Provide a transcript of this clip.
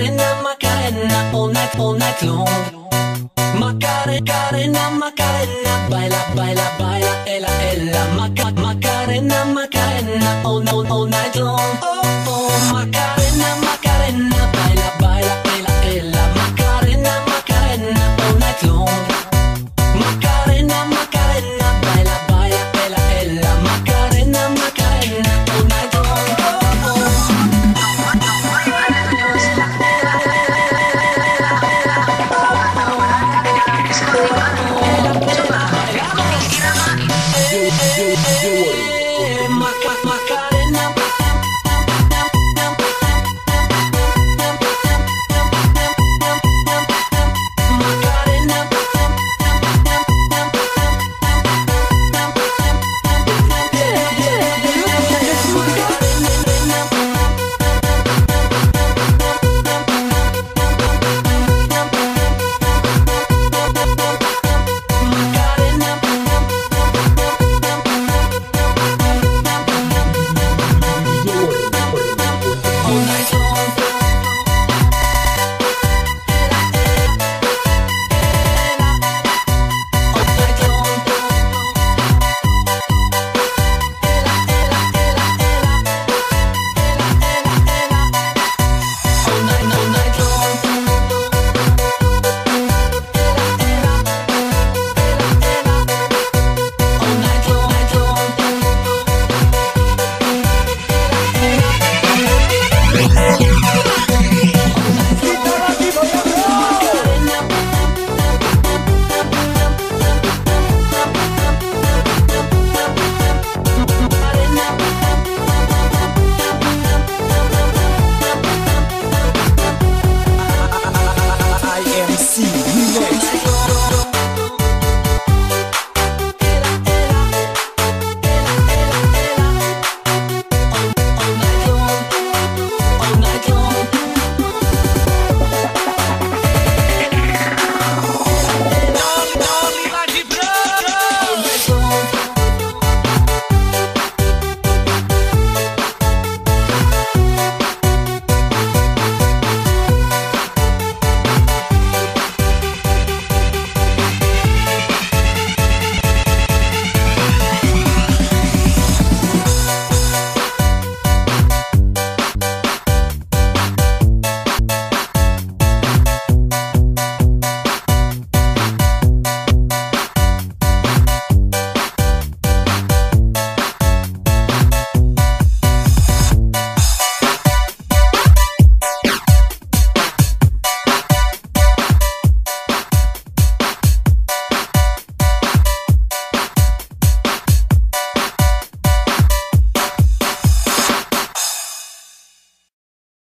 Macarena, Macarena, all night, all night long. Macarena, Macarena, baila, baila, baila, ella, ella. Maca, Macarena, Macarena, all, all, all night long. Oh,